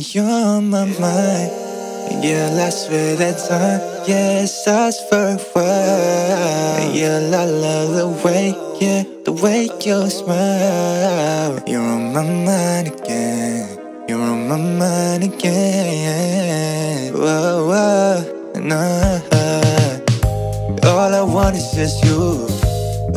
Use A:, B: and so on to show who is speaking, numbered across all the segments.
A: you're on my mind. Yeah, I swear that time, yes, I swear word. Yeah, I love the way, yeah, the way you smile. You're on my mind again. You're on my mind again. Whoa, whoa, nah. All I want is just you.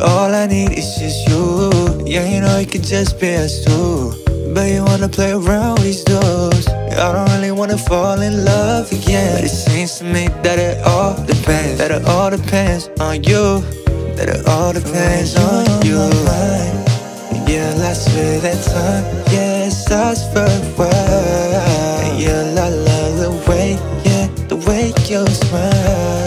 A: All I need is just you. Yeah, you know it could just be us two. But you wanna play around with these doors. I don't really wanna fall in love again. But it seems to me that it all depends. That it all depends on you. That it all depends on you. Yeah, last swear that time. Yes, I swear word. Yeah, I love the way, yeah, the way you smile.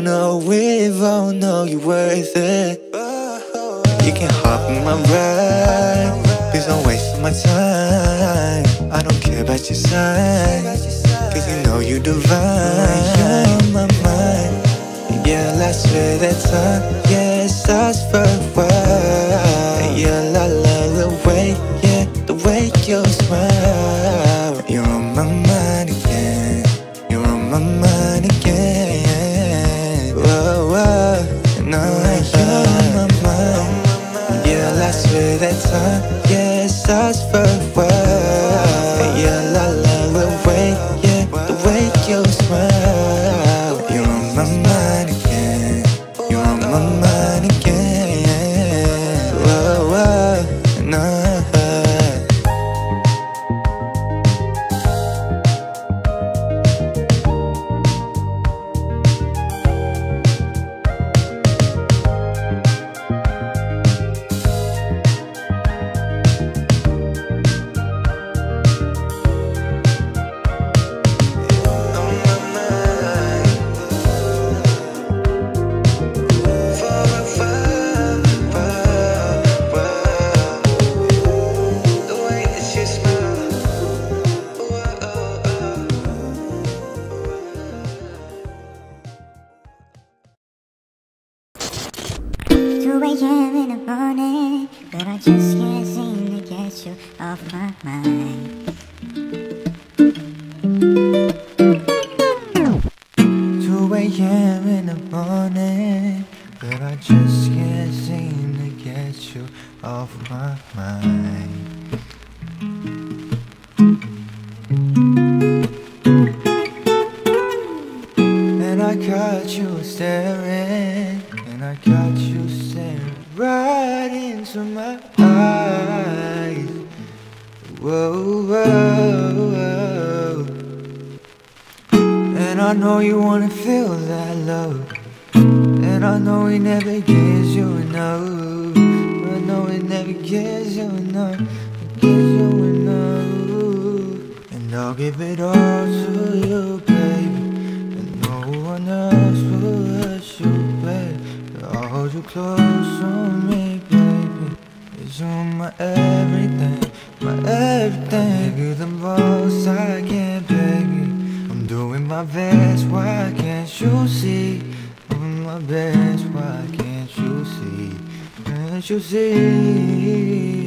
A: You know, we both know you're worth it. You can hop in my ride. Please don't waste my time. I don't care about your sign. Cause you know you're divine. You're on my mind. Yeah, swear that time. Yes, I swear word. Yeah, I love the way, yeah, the way you smile. You're on my mind again. You're on my mind no, you're on my mind. Yeah, last swear that time. Yes, I swear word.
B: 2 a.m. in the morning But I just can't seem to get you off my mind
A: 2 a.m. in the morning But I just can't seem to get you off my mind And I caught you staring and I caught you staring right into my eyes. Whoa, whoa, whoa. And I know you wanna feel that love. And I know he never gives you enough. I know he never gives you enough. Gives you enough. And I'll give it all to you, close to me, baby. Cause you're my everything, my everything. You the most I can, baby. I'm doing my best, why can't you see? Doing my best, why can't you see? Can't you see?